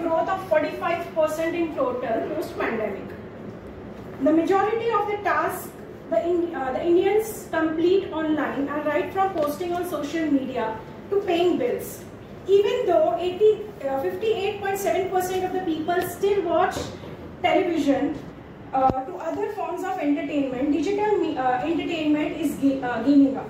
growth of 45% in total post-pandemic. The majority of the tasks the, in, uh, the Indians complete online are right from posting on social media to paying bills. Even though 58.7% uh, of the people still watch television uh, to other forms of entertainment, digital uh, entertainment is uh, gaining up.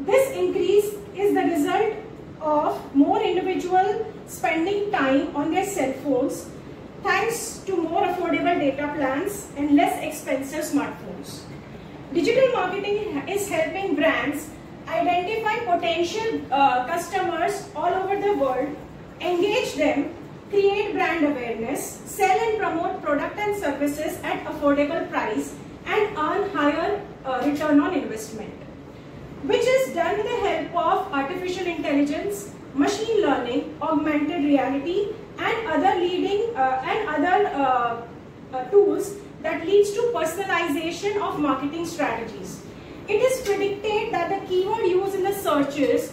This increase is the result of more individual spending time on their cell phones thanks to more affordable data plans and less expensive smartphones. Digital marketing is helping brands identify potential uh, customers all over the world, engage them, create brand awareness, sell and promote product and services at affordable price and earn higher uh, return on investment which is done with the help of artificial intelligence, machine learning, augmented reality and other leading uh, and other uh, uh, tools that leads to personalization of marketing strategies. It is predicted that the keyword used in the searches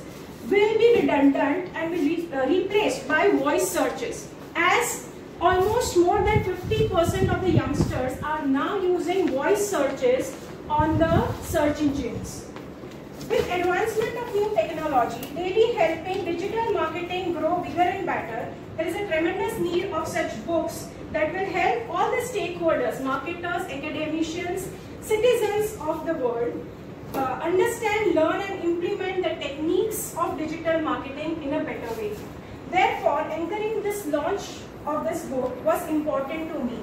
will be redundant and will be uh, replaced by voice searches as almost more than 50% of the youngsters are now using voice searches on the search engines. With advancement of new technology daily helping digital marketing grow bigger and better, there is a tremendous need of such books that will help all the stakeholders, marketers, academicians, citizens of the world uh, understand, learn and implement the techniques of digital marketing in a better way. Therefore, anchoring this launch of this book was important to me.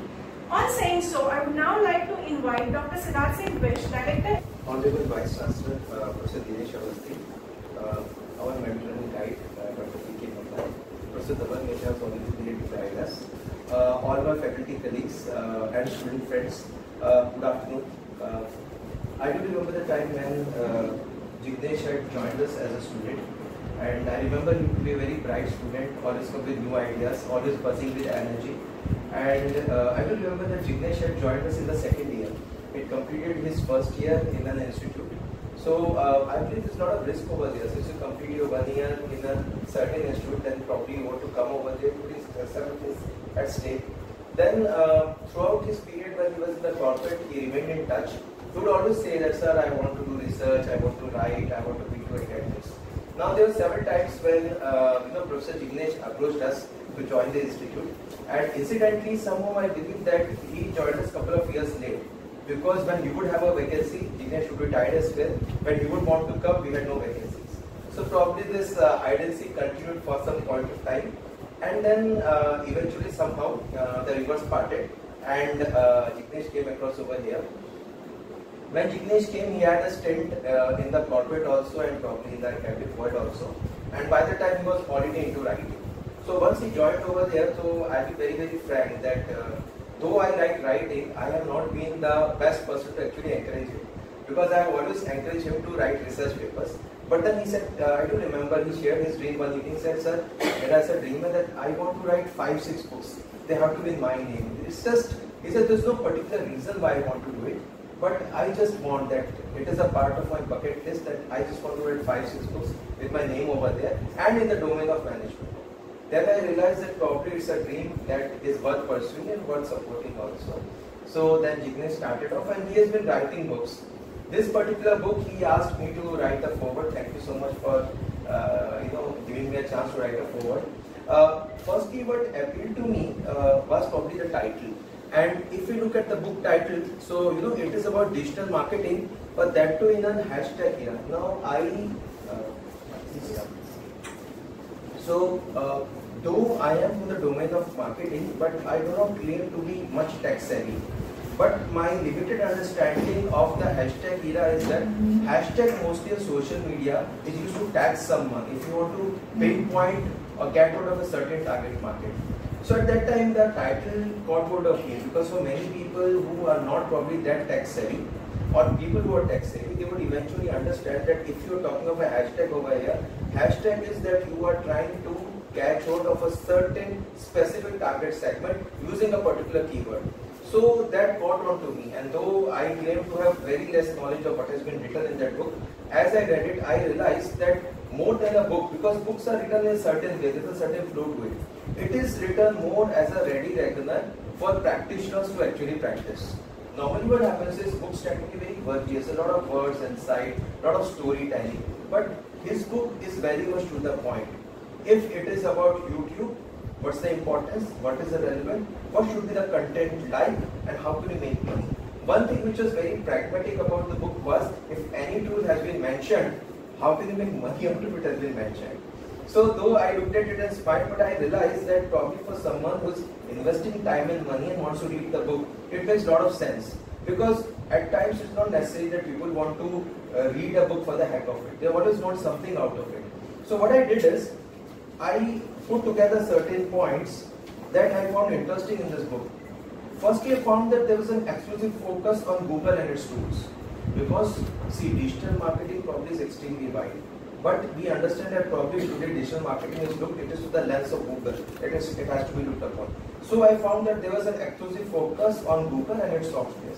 On saying so, I would now like to invite Dr. Siddharth Singh Director Honorable Vice Chancellor, uh, Professor Dinesh uh, our mentor and guide, uh, Dr. P.K. Mehta, Professor Dhaval Mehta has already been to guide us, uh, all our faculty colleagues uh, and student friends, uh, good afternoon. Uh, I do remember the time when uh, Jignesh had joined us as a student and I remember him to be a very bright student, always come with new ideas, always buzzing with energy. And uh, I do remember that Jignesh had joined us in the second year it completed his first year in an institute. So uh, I believe it's not a risk over there. Since you complete your one year in a certain institute, then probably you want to come over there, put his result is at stake. Then uh, throughout his period when he was in the corporate, he remained in touch. He would always say that, sir, I want to do research, I want to write, I want to be to academics. Now there were several times when uh, you know Professor Jignesh approached us to join the institute, and incidentally somehow I believe that he joined us a couple of years late because when we would have a vacancy, Dinesh would be tied as well. When he would want to come, we had no vacancies. So probably this uh, continued for some point of time. And then uh, eventually somehow uh, the rivers parted and uh, Jignesh came across over here. When Jignesh came, he had a stint uh, in the corporate also and probably in the academic world also. And by the time he was already into writing. So once he joined over there, so I'll be very, very frank that uh, though I like writing, I have not been the best person to actually encourage him because I have always encouraged him to write research papers. But then he said, uh, I do remember he shared his dream one evening. Said, Sir, it has a dream that I want to write five, six books. They have to be in my name. It's just, he said, there's no particular reason why I want to do it. But I just want that it is a part of my bucket list that I just want to write five, six books with my name over there and in the domain of management. Then I realized that probably it's a dream that is worth pursuing and worth supporting also. So then Jignesh started off and he has been writing books. This particular book he asked me to write a foreword. Thank you so much for uh, you know giving me a chance to write a foreword. Uh, firstly, what appealed to me uh, was probably the title. And if you look at the book title, so you know it is about digital marketing, but that too in a hashtag era. Now I uh, so, uh, though I am in the domain of marketing, but I do not claim to be much tech savvy. But my limited understanding of the hashtag era is that hashtag mostly on social media is used to tag someone if you want to pinpoint or get out of a certain target market. So at that time the title got hold of me because for many people who are not probably that tech savvy, or people who are tech savvy, they would eventually understand that if you are talking of a hashtag over here, hashtag is that you are trying to catch hold of a certain specific target segment using a particular keyword. So that got on to me and though I claim to have very less knowledge of what has been written in that book, as I read it, I realized that more than a book because books are written in a certain way, there's a certain flow to it. It is written more as a ready reckoner for practitioners to actually practice. Normally what happens is books tend to be very verbiage, a lot of words inside, a lot of storytelling. But his book is very much to the point. If it is about YouTube, what's the importance, what is the relevant, what should be the content like and how can you make money. One thing which was very pragmatic about the book was if any tool has been mentioned, how can you make money out of it has been mentioned. So though I looked at it as fine, but I realized that probably for someone who's investing time and money and wants to read the book, it makes a lot of sense. Because at times it's not necessary that people want to uh, read a book for the heck of it. They always want something out of it. So what I did is, I put together certain points that I found interesting in this book. Firstly, I found that there was an exclusive focus on Google and its tools. Because, see, digital marketing probably is extremely wide. But we understand that probably today digital marketing is looked, it is through the lens of Google. It, is, it has to be looked upon. So I found that there was an exclusive focus on Google and its software.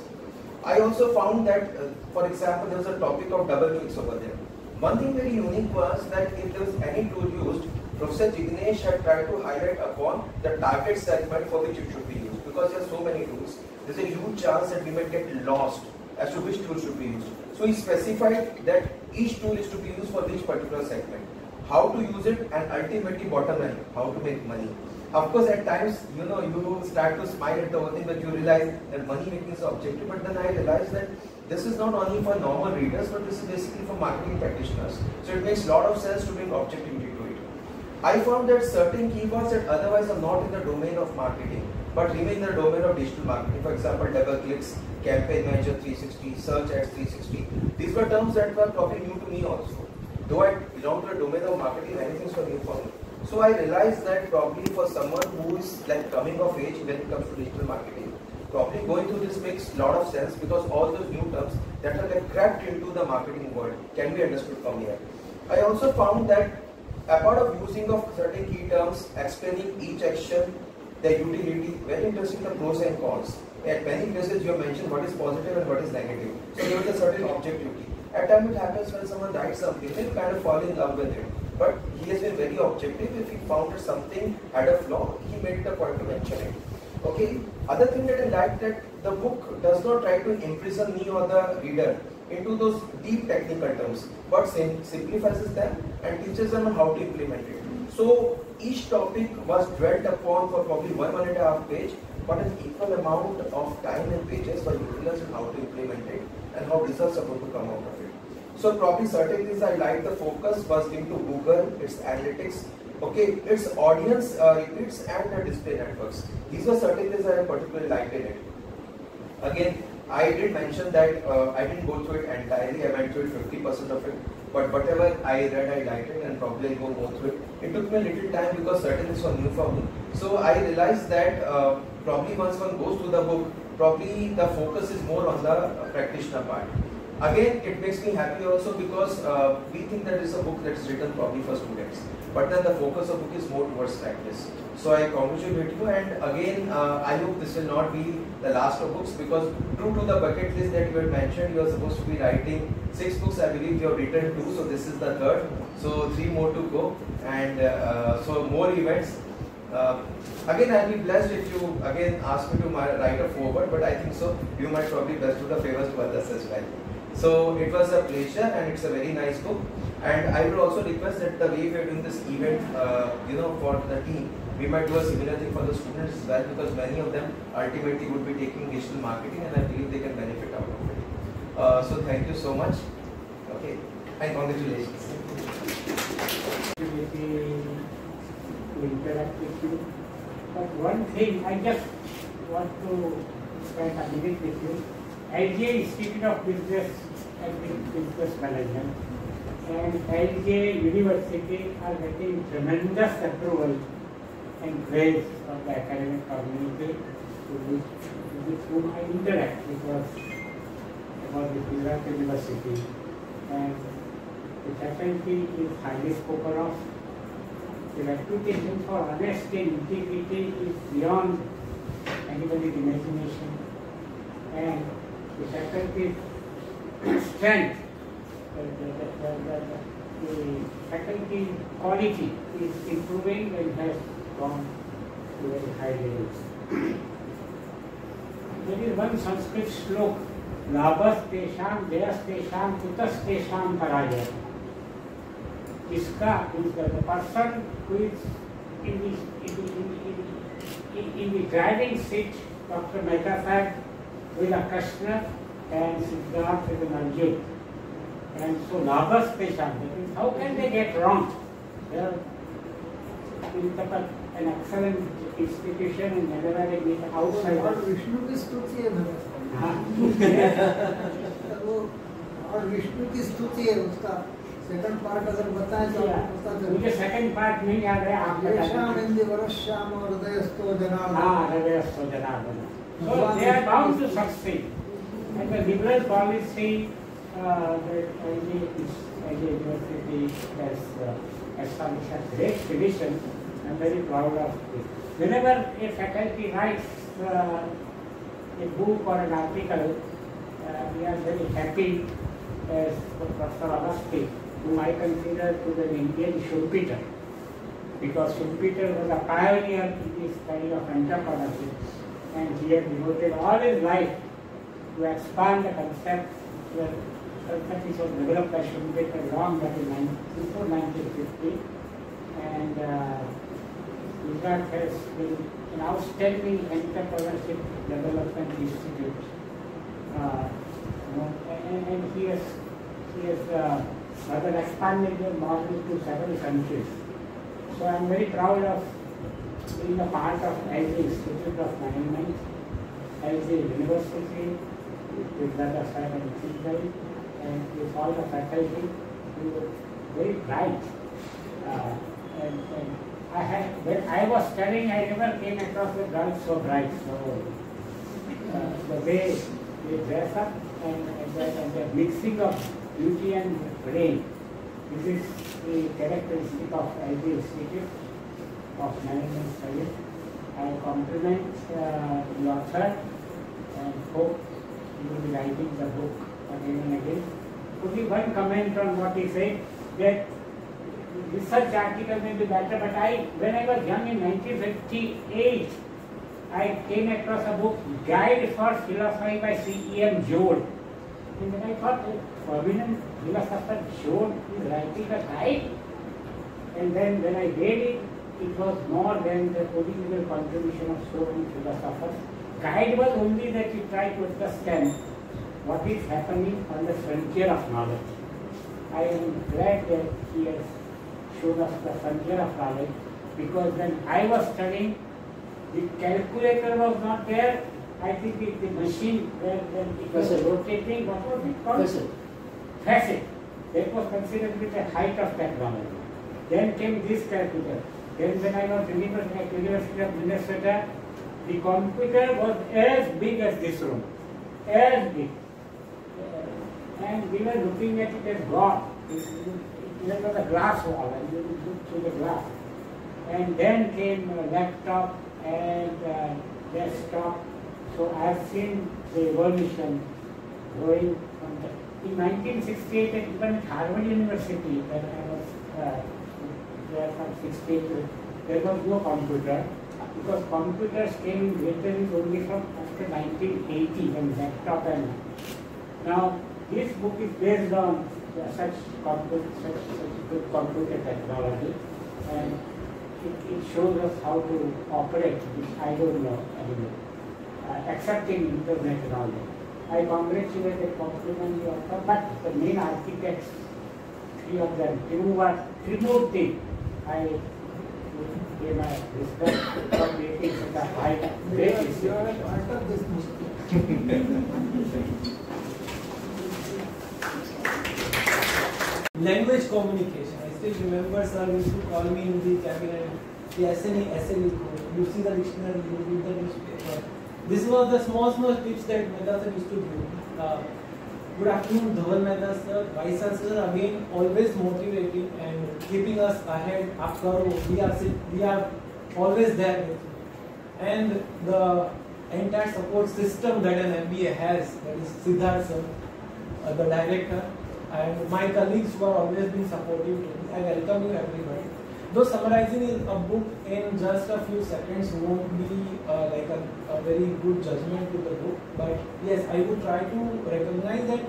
I also found that, uh, for example, there was a topic of double clicks over there. One thing very unique was that if there was any tool used, Professor Jignesh had tried to highlight upon the target segment for which it should be used. Because there are so many tools, there's a huge chance that we might get lost as to which tool should be used. So he specified that each tool is to be used for which particular segment, how to use it and ultimately bottom line, how to make money. Of course, at times, you know, you start to smile at the whole thing, but you realize that money making is objective. But then I realized that this is not only for normal readers, but this is basically for marketing practitioners. So it makes a lot of sense to bring objectivity to it. I found that certain keywords that otherwise are not in the domain of marketing, but remain in the domain of digital marketing. For example, double clicks, campaign manager 360, search ads 360. These were terms that were probably new to me also. Though I belong to the domain of marketing, many things new for me. So I realized that probably for someone who is like coming of age when it comes to digital marketing, probably going through this makes a lot of sense because all those new terms that are like cracked into the marketing world can be understood from here. I also found that apart of using of certain key terms, explaining each action, the utility, very interesting the pros and cons. At many places you have mentioned what is positive and what is negative. So there is a certain objectivity. At times it happens when someone writes something, they kind of fall in love with it. But he has been very objective. If he found something had a flaw, he made a point to mention it. Okay. Other thing that I like that the book does not try to imprison me or the reader into those deep technical terms, but sim simplifies them and teaches them how to implement it. So each topic was dwelt upon for probably one one and a half page, but an equal amount of time and pages were utilized in how to implement it and how results are going to come out of it. So probably certain things I like the focus was into Google, its analytics, okay, its audience uh, repeats and the display networks. These were certain things I particularly liked in it. Again, I did mention that uh, I didn't go through it entirely, I went through it 50% of it, but whatever I read, I liked it and probably I'll go through it. It took me a little time because certain things were new for me. So I realized that uh, probably once one goes through the book, probably the focus is more on the practitioner part. Again, it makes me happy also because uh, we think that it's a book that is written probably for students. But then the focus of the book is more towards practice. So I congratulate you and again uh, I hope this will not be the last of books because true to the bucket list that you had mentioned you are supposed to be writing six books I believe you have written two so this is the third so three more to go and uh, so more events uh, again I'll be blessed if you again ask me to write a forward but I think so you might probably best do the favors to others as well. So it was a pleasure and it's a very nice book. And I would also request that the way we are doing this event, uh, you know, for the team, we might do a similar thing for the students as well because many of them ultimately would be taking digital marketing and I believe they can benefit out of it. Uh, so thank you so much. Okay, and congratulations. interact with you. But one thing I just want to a minute with you. LJ Institute of Business and Business Management and LJ University are getting tremendous approval and praise from the academic community with, whom I interact because about the Gujarat University and the faculty is highly spoken of. The reputation for honesty and integrity is beyond anybody's imagination and the faculty's strength, the, faculty quality is improving and has gone to very high levels. There is one Sanskrit slok, लाभस तेषाम व्यस तेषाम कुतस तेषाम पराजय इसका the person who is in in in the driving seat doctor Mehta sahab with a customer and Siddharth Ranjit. And so Nagas Special. how can they get wrong? They are an excellent institution in Hyderabad and meet outsiders. Vishnu की स्तुति है और Lord Vishnu is है उसका second part अगर बताएँ तो मुझे सेकंड पार्ट नहीं याद है आप बताएँ श्याम हिंदी वरस श्याम हृदयस्तो जनार्दन हाँ हृदयस्तो Janardan So they are bound to succeed. And the liberal policy uh, that LJ is- University has uh, established a great tradition. I'm very proud of it. Whenever a faculty writes uh, a book or an article, uh, we are very happy as Professor Awasthi, whom I consider to be an Indian Schumpeter because Schumpeter was a pioneer in this kind of entrepreneurship and he had devoted all his life to expand the concept where concept which was developed by Schumpeter long back in nine- before 1950 and uh, Gujarat has been an outstanding entrepreneurship development institute. Uh, you know, and, and he has, he has uh, rather expanded the model to several countries. So I am very proud of being a part of LJ Institute of Management, LJ University, with Sahib and Chidai, and with all the faculty who were very bright. Uh, and, and I had, when I was studying, I never came across a girl so bright. So uh, the way they dress up and, and, the, and the mixing of beauty and brain. This is the characteristic of LJ Institute of Management Studies. I compliment uh, the author and hope he will be writing the book again and again. Only one comment on what he said that research article may be better, but I, when I was young in 1958, I came across a book, Guide for Philosophy by C.E.M. Joad. And then I thought, prominent philosopher Joad is writing a guide. And then when I read it, it was more than the original contribution of so many philosophers. Guide was only that you try to understand what is happening on the frontier of knowledge. I am glad that he has shown us the frontier of knowledge because when I was studying, the calculator was not there. I think the, the machine when, when it was rotating, what was it called? Facit. Facit. That was considered to be the height of technology. Then came this calculator. Then when I was in University at University of Minnesota, the computer was as big as this room. As big. And we were looking at it as God. It, it, it was a glass wall and you look through the glass. And then came laptop and uh, desktop. So I have seen the evolution going from the, in 1968 and even at Harvard University when I was uh, there from 68 there was no computer because computers came in literally only from after 1980 when laptop and now this book is based on such, compu- such, such good computer technology and it, it shows us how to operate, which I don't know anymore, uh, accepting internet and all that. I congratulate and compliment the author, but the main architects, three of them, Trimurti, I in a respect for making such a high great You are a part of this Language communication. I still remember sir used to call me in the cabinet. कि ऐसे नहीं ऐसे लिखो you see the dictionary you read the newspaper this was the small small tips that Mehta sir used to give Good afternoon, Dhaval Mehta sir, Vice Chancellor again always motivating and keeping us ahead. After all, we are we are always there with you. And the entire support system that an MBA has, that is Siddharth sir, uh, the director, and my colleagues who are always been supportive to me. I welcome you everybody. Though summarizing a book in just a few seconds won't be uh, like a, a very good judgment to the book, but yes, I would try to recognize that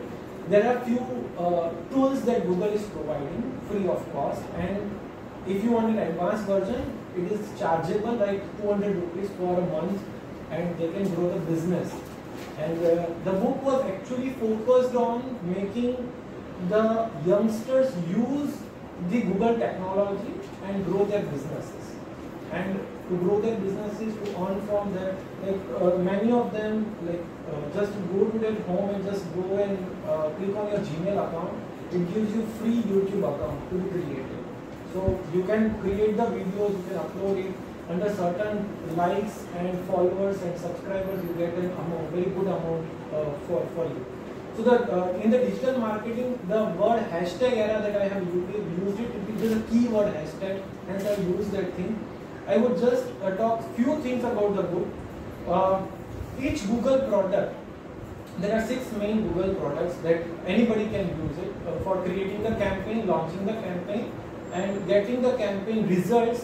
there are few uh, tools that Google is providing free of cost, and if you want an advanced version, it is chargeable like 200 rupees for a month, and they can grow the business. And uh, the book was actually focused on making the youngsters use the Google technology and grow their businesses. And to grow their businesses, to earn from them, like uh, many of them, like uh, just go to their home and just go and uh, click on your Gmail account. It gives you free YouTube account to be created. So you can create the videos, you can upload it under certain likes and followers and subscribers, you get an amount, very good amount uh, for, for you. So the, uh, in the digital marketing, the word hashtag era that I have used, it, it is a keyword hashtag, hence I use that thing. I would just uh, talk few things about the book. Uh, each Google product, there are six main Google products that anybody can use it uh, for creating the campaign, launching the campaign, and getting the campaign results.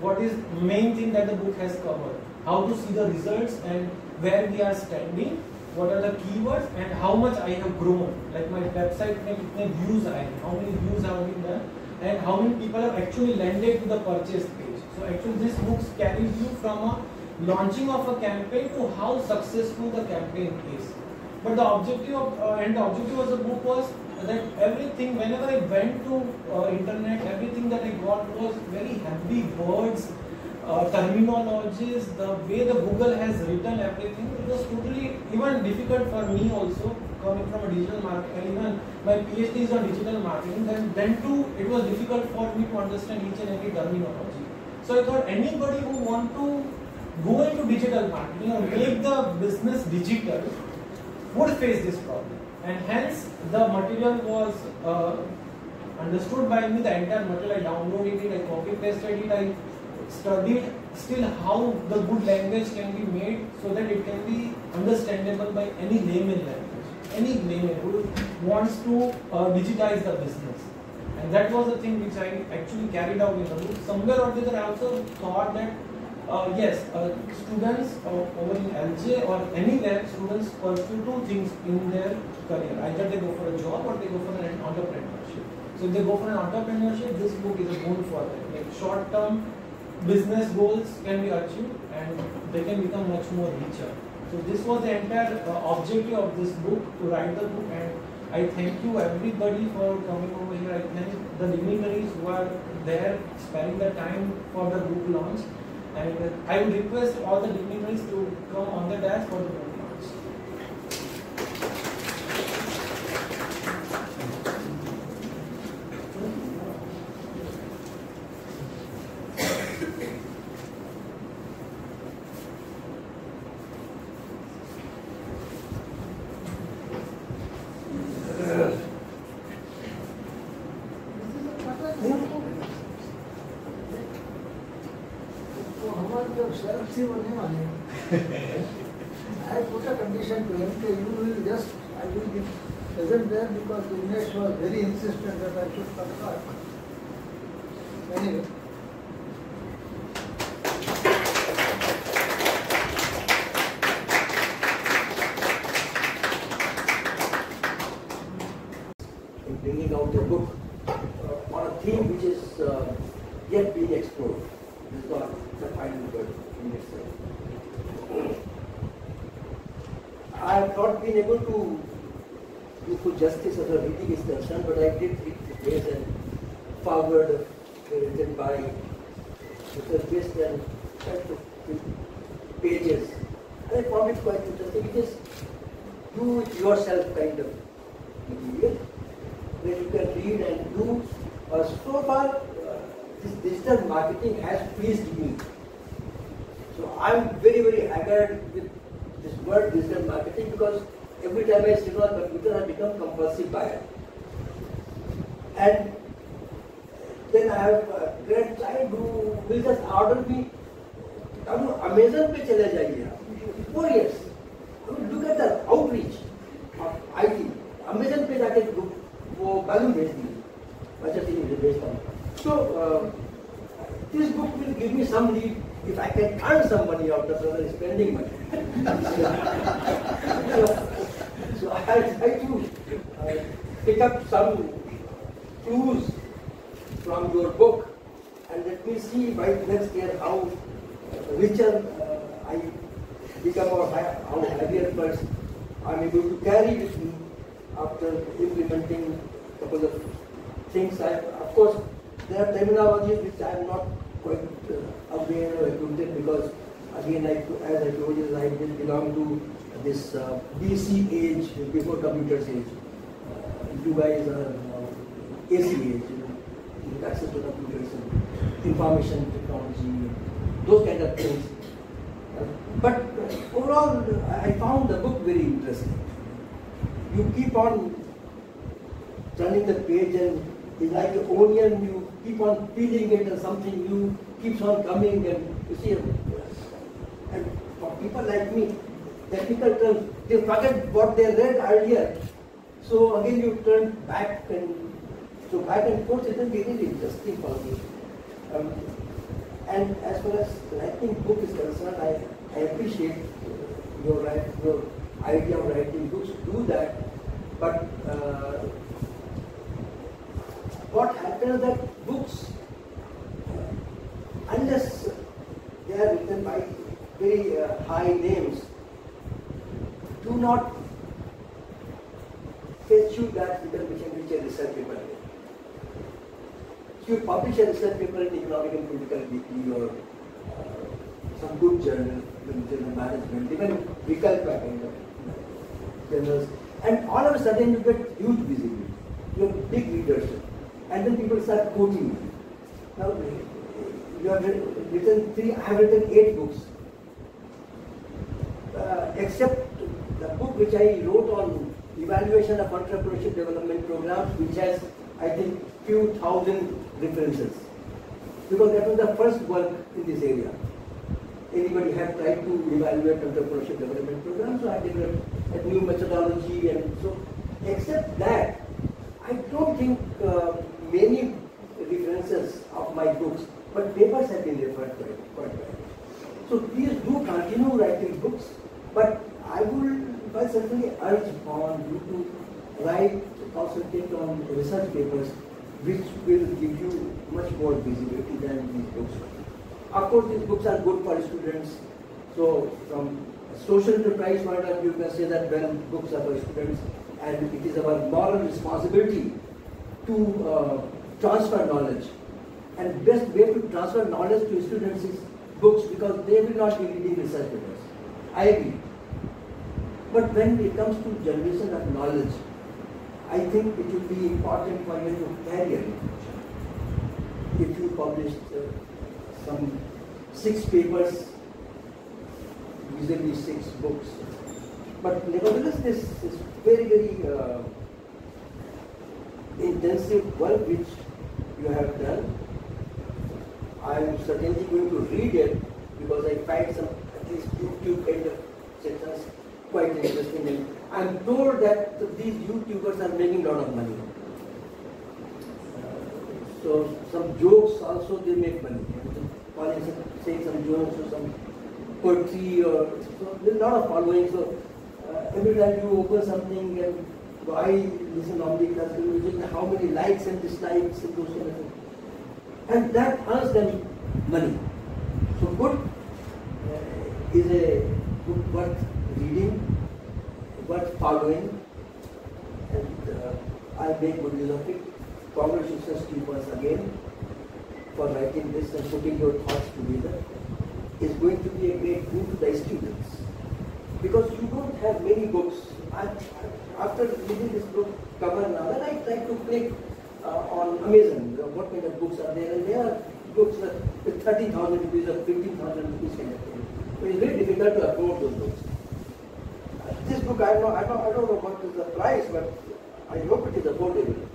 What is main thing that the book has covered? How to see the results and where we are standing what are the keywords and how much I have grown. Like my website में कितने views आए हैं, how many views have been done, and how many people have actually landed to the purchase page. So actually this book carries you from a launching of a campaign to how successful the campaign is. But the objective of uh, and the objective of the book was that everything whenever I went to uh, internet, everything that I got was very heavy words uh, terminologies, the way the Google has written everything, it was totally even difficult for me also coming from a digital market and even my PhD is on digital marketing. Then then too it was difficult for me to understand each and every terminology. So I thought anybody who want to go into digital marketing or make the business digital would face this problem, and hence the material was. Uh, understood by me the entire material I downloaded it, I copy pasted it, I studied still how the good language can be made so that it can be understandable by any layman language, any layman who wants to uh, digitize the business. And that was the thing which I actually carried out in the book. Somewhere or the other, I also thought that uh, yes, uh, students uh, over in LJ or anywhere, students pursue two things in their career. Either they go for a job or they go for an entrepreneurship. So if they go for an entrepreneurship, this book is a boon for them. Like short-term business goals can be achieved and they can become much more richer. So this was the entire uh, objective of this book to write the book and I thank you everybody for coming over here. I thank the dignitaries who are there sparing the time for the book launch and I would request all the dignitaries to come on the dais for the book condition to him you will just, I will present there because the Dinesh was very insistent that I should come back. Anyway. in bringing out a book uh, on a theme which is uh, yet being explored. This is not the final word in itself. I have not been able to do full justice as a reading is concerned, but I did read the page and forward uh, written by Mr. Bist and quite a few pages. And I found it quite interesting. It is do it yourself kind of material where you can read and do. Uh, so far, uh, this digital marketing has pleased me. So I'm very, very haggard with this word digital marketing because every time I sit on a computer, I become compulsive buyer. And then I have a grandchild who will just order me, अब Amazon पे चले जाइए आप four years look at the outreach of IT Amazon पे जाके वो वो balloon बेच दी अच्छा ठीक है बेचता हूँ so uh, this book will give me some lead if I can earn some money out of than spending money so, I try to uh, pick up some clues from your book and let me see by next year how richer uh, I become or how heavier first I'm able to carry with me after implementing a couple of things. I, of course, there are terminologies which I am not quite aware or acquainted because, again, as I told you, I did belong to this uh, BC age, before computers age. Uh, you guys are uh, AC age, you know, access to computers and information technology, those kind of things. Uh, but uh, overall, I found the book very interesting. You keep on turning the page and it's like an onion, you keep on peeling it and something new keeps on coming and you see, and for people like me, technical terms, they forget what they read earlier. So again you turn back and so back and forth it will be really interesting for me. Um, and as far as writing book is concerned, I, I appreciate your your idea of writing books. Do that, but uh, what happens that books, unless they are written by very uh, high names, do not fetch you that recognition which a research paper. You publish a research paper in Economic and Political Weekly or uh, some good journal, journal management, even Vikalpa kind of journals, and all of a sudden you get huge visibility, you have big readership, and then people start quoting. Now, you have written three, I have written eight books, uh, except the book which I wrote on evaluation of entrepreneurship development programs, which has, I think, few thousand references. Because that was the first work in this area. Anybody had tried to evaluate entrepreneurship development programs, so I developed a new methodology and so, except that, I don't think uh, many references of my books, but papers have been referred to it quite well. So please do continue writing books, but I will I certainly urge on you to write, concentrate on research papers which will give you much more visibility than these books. Of course, these books are good for students. So from social enterprise point of view, you can say that well, books are for students and it is our moral responsibility to uh, transfer knowledge. And best way to transfer knowledge to students is books because they will not be reading research papers. I agree. But when it comes to generation of knowledge, I think it will be important for you to carry it. If you published uh, some six papers, usually six books. But nevertheless, this is very, very uh, intensive work which you have done. I am certainly going to read it because I find some at least YouTube kind of sections quite interesting. I'm told that these YouTubers are making a lot of money. So some jokes also they make money. Calling saying some jokes or some poetry or so there's a lot of following. So uh, every time you open something and so I listen normally class, you how many likes and dislikes and those kind of things. And that earns them money. So good uh, is a book worth reading, worth following, and uh, I make good use of it. Congratulations to you once again for writing this and putting your thoughts together. It's going to be a great boon to the students because you don't have many books. After reading this book cover now, then I try to click uh, on Amazon, uh, what kind of books are there, and there are books uh, with 30,000 rupees or 15,000 rupees kind of thing. So it's very difficult to afford those books. Uh, this book, I know, I, know, I don't know what is the price, but I hope it is affordable.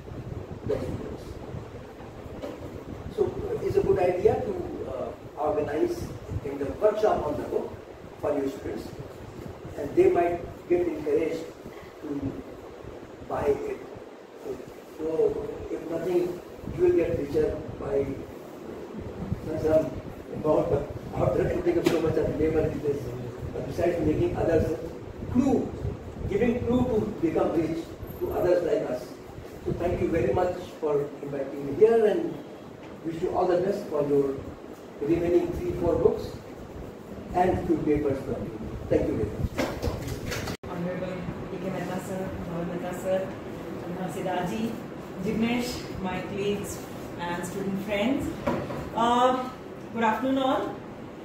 That's. So it's a good idea to uh, organize kind of workshop on the book for your students, and they might get encouraged to buy it. So, if nothing, you will get richer by some amount after putting up so much of labor in this. But besides making others clue, giving clue to become rich to others like us. So thank you very much for inviting me here and wish you all the best for your remaining three, four books and few papers from you. Thank you very much. Honorable P.K. Mehta sir, Dhaval Mehta sir, Sidaji, Jignesh, my colleagues and student friends. Uh, good afternoon all.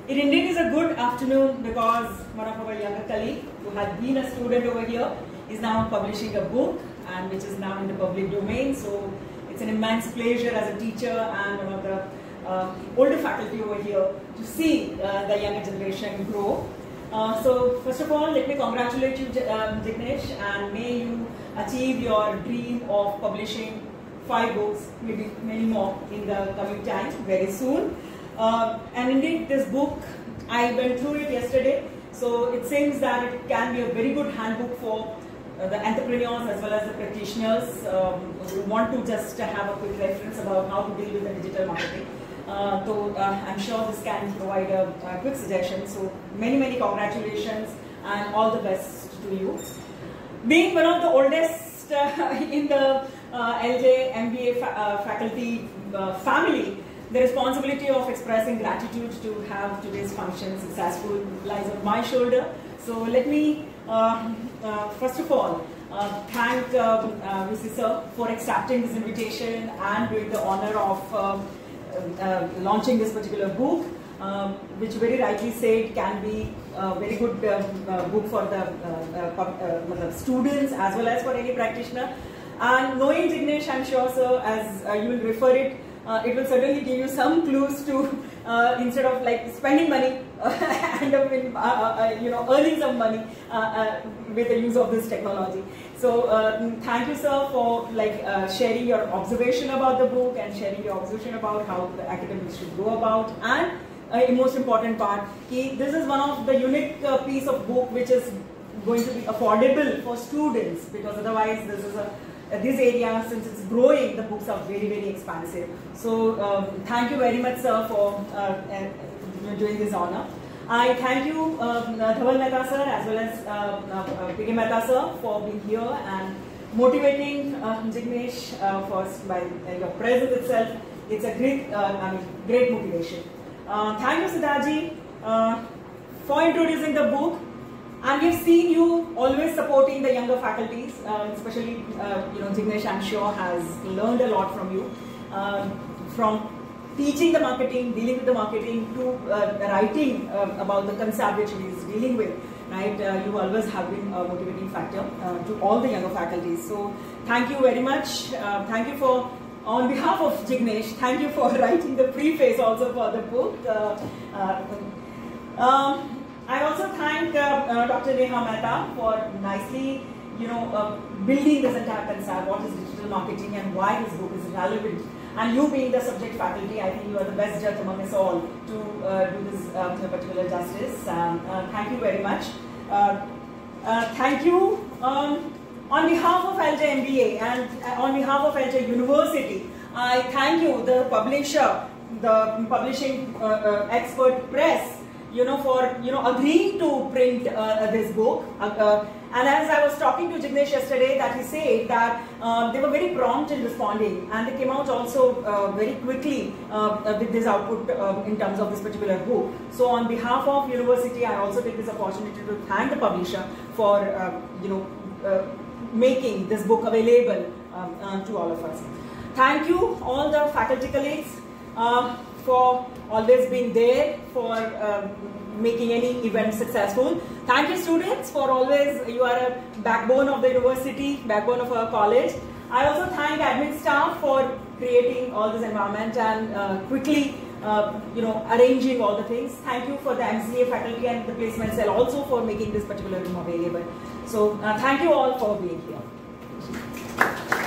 It indeed is a good afternoon because one of our younger colleagues who had been a student over here is now publishing a book and which is now in the public domain. So it's an immense pleasure as a teacher and one of the uh, older faculty over here to see uh, the younger generation grow. Uh, so first of all, let me congratulate you, um, and may you achieve your dream of publishing five books, maybe many more in the coming time, very soon. Uh, and indeed, this book, I went through it yesterday, so it seems that it can be a very good handbook for uh, the entrepreneurs as well as the practitioners um, who want to just have a quick reference about how to deal with the digital marketing. Uh, so uh, I'm sure this can provide a, a, quick suggestion. So many, many congratulations and all the best to you. Being one of the oldest uh, in the uh, LJ MBA fa uh, faculty uh, family, the responsibility of expressing gratitude to have today's function successful lies on my shoulder. So let me, first of all, uh, thank um, uh, Mrs. Sir for accepting this invitation and doing the honor of um, uh, launching this particular book, um, which very rightly said can be a very good uh, uh, book for the uh, students as well as for any practitioner. And knowing Jignesh, I'm sure, sir, as you will refer it, it will certainly give you some clues to uh, instead of like spending money, uh, end up in, uh, you know, earning some money with the use of this technology. So thank you, sir, for like sharing your observation about the book and sharing your observation about how the academics should go about and uh, most important part, this is one of the unique uh, piece of book which is going to be affordable for students because otherwise this is a uh, this area, since it's growing, the books are very, very expansive. So um, thank you very much, sir, for uh, uh, doing this honor. I thank you, um, Dhaval Mehta sir, as well as uh, uh, P.K. Mehta sir, for being here and motivating uh, Jignesh uh, first by your presence itself. It's a great, I mean, great motivation. Thank you, Siddhaji, for introducing the book. And we've seen you always supporting the younger faculties, um, especially, uh, you know, Jignesh, I'm sure, has learned a lot from you. Um, from teaching the marketing, dealing with the marketing, to uh, writing uh, about the concept which he is dealing with, right? Uh, you always have been a motivating factor uh, to all the younger faculties. So, thank you very much. Uh, thank you for on behalf of Jignesh, thank you for writing the preface also for the book. Um, I also thank uh, uh, Dr. Neha Mehta for nicely, you know, uh, building this entire concept, what is digital marketing and why this book is relevant. And you being the subject faculty, I think you are the best judge among us all to uh, do this uh, particular justice. Um, uh, thank you very much. thank you um, on behalf of LJ MBA and on behalf of LJ University. I thank you, the publisher, the publishing expert press, you know, for, you know, agreeing to print uh, this book. Uh, uh, and as I was talking to Jignesh yesterday, that he said that uh, they were very prompt in responding and they came out also uh, very quickly uh, with this output in terms of this particular book. So on behalf of university, I also take this opportunity to thank the publisher for, you know, making this book available um, to all of us. Thank you all the faculty colleagues for always being there for um, making any event successful. Thank you students for always, you are a backbone of the university, backbone of our college. I also thank admin staff for creating all this environment and uh, quickly uh, you know, arranging all the things. Thank you for the MCA faculty and the placement cell also for making this particular room available. So uh, thank you all for being here.